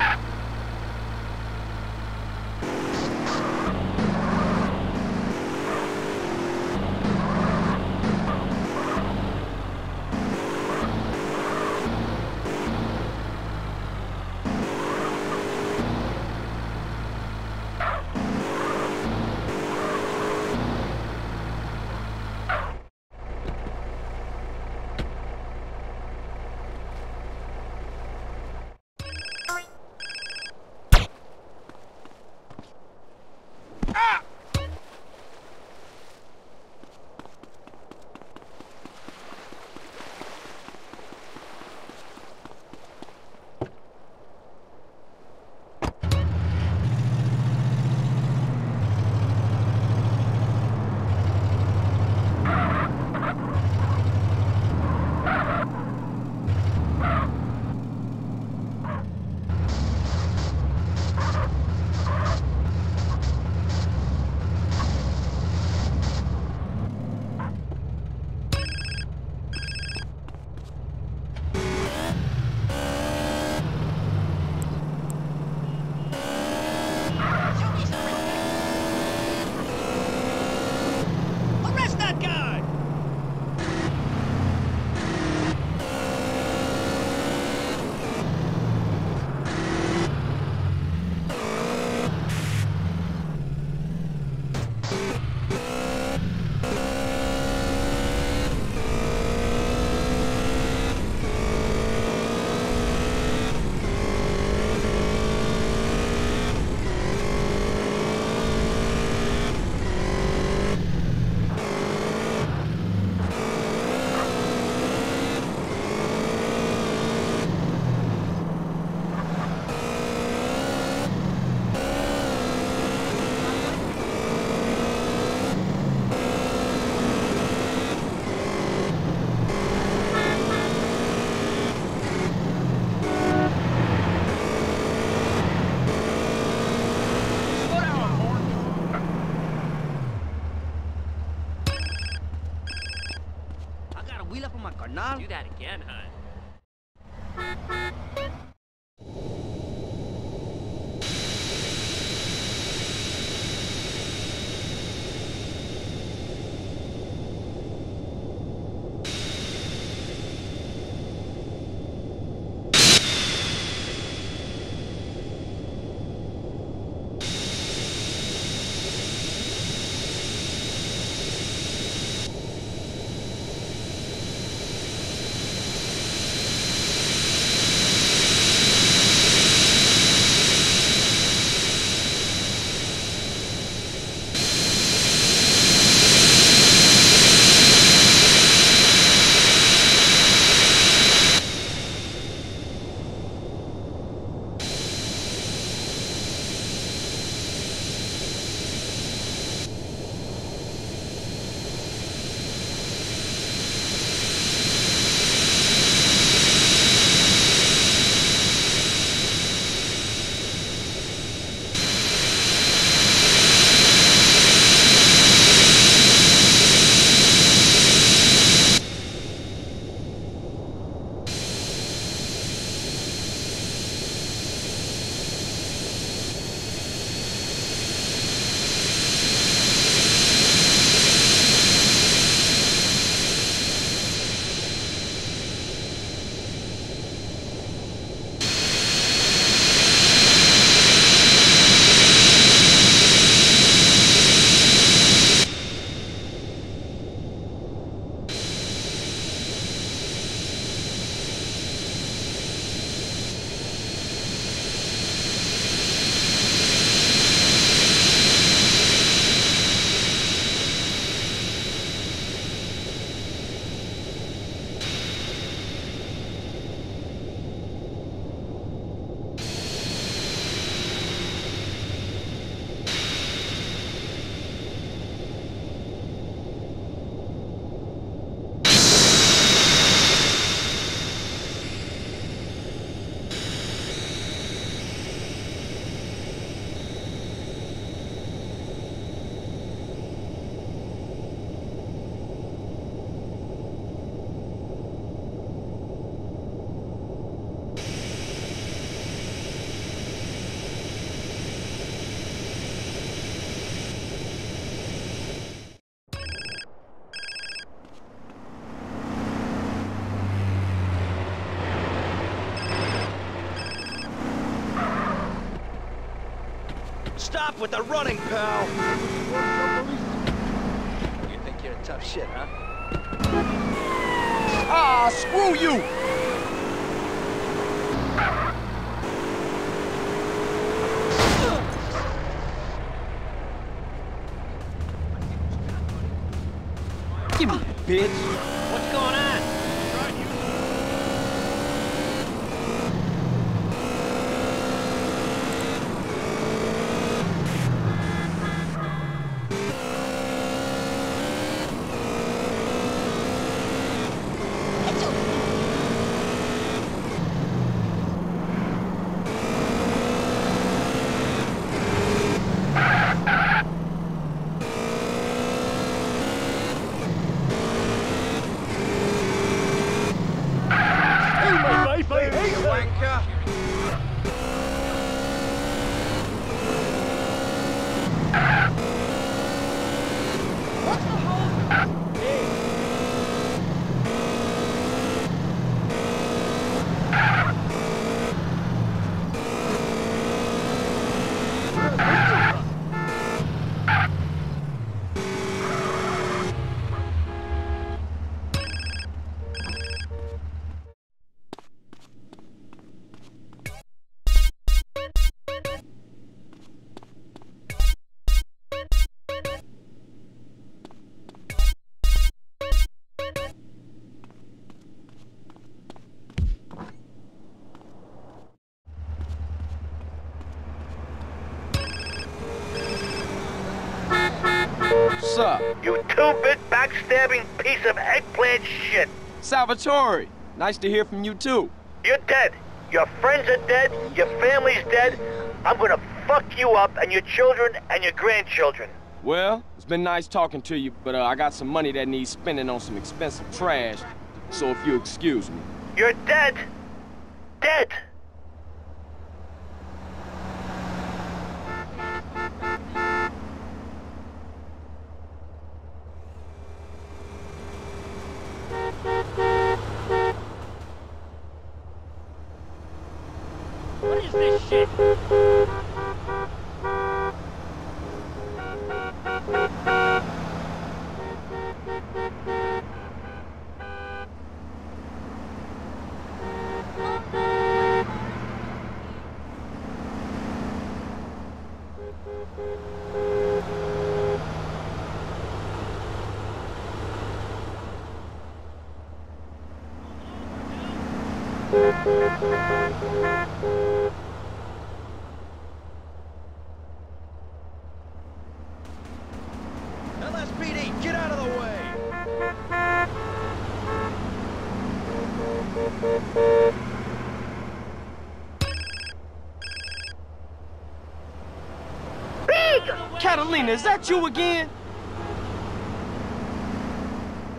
Ah! Do that again, hun. Stop with the running, pal! You think you're a tough shit, huh? Ah, screw you! Give me, bitch! What's going on? Up? You two-bit backstabbing piece of eggplant shit. Salvatore! Nice to hear from you too. You're dead. Your friends are dead. Your family's dead. I'm gonna fuck you up and your children and your grandchildren. Well, it's been nice talking to you, but uh, I got some money that needs spending on some expensive trash. so if you excuse me. You're dead. Dead. LSPD, get out of the way! Catalina, is that you again?